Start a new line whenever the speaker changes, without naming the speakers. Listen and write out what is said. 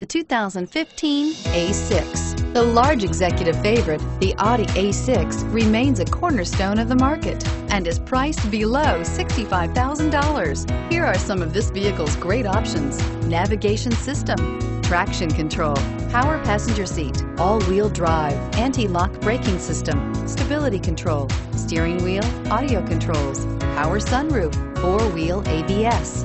The 2015 A6. The large executive favorite, the Audi A6 remains a cornerstone of the market and is priced below $65,000. Here are some of this vehicle's great options. Navigation system, traction control, power passenger seat, all-wheel drive, anti-lock braking system, stability control, steering wheel, audio controls, power sunroof, four-wheel ABS,